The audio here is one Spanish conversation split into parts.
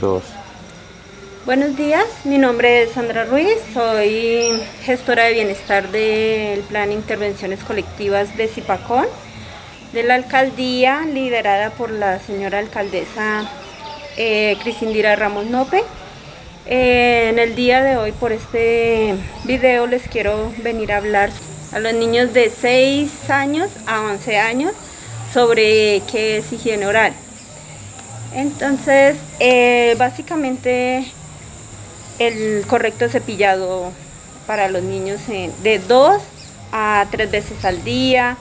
2. Buenos días, mi nombre es Sandra Ruiz, soy gestora de bienestar del Plan Intervenciones Colectivas de Zipacón, de la alcaldía liderada por la señora alcaldesa eh, Cristindira Ramos Nope. En el día de hoy por este video les quiero venir a hablar a los niños de 6 años a 11 años sobre qué es higiene oral. Entonces, eh, básicamente el correcto cepillado para los niños de 2 a 3 veces al día.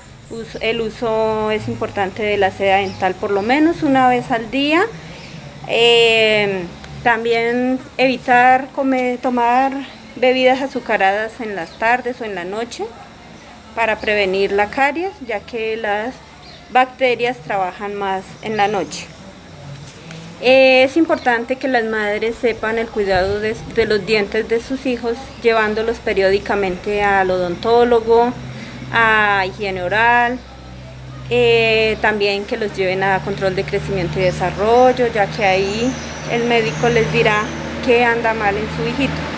El uso es importante de la seda dental por lo menos una vez al día. Eh, también evitar comer, tomar bebidas azucaradas en las tardes o en la noche para prevenir la caries, ya que las bacterias trabajan más en la noche. Es importante que las madres sepan el cuidado de, los dientes de sus hijos, llevándolos periódicamente al odontólogo, a higiene oral, eh, también que los lleven a control de crecimiento y desarrollo, ya que ahí el médico les dirá que anda mal en su hijito.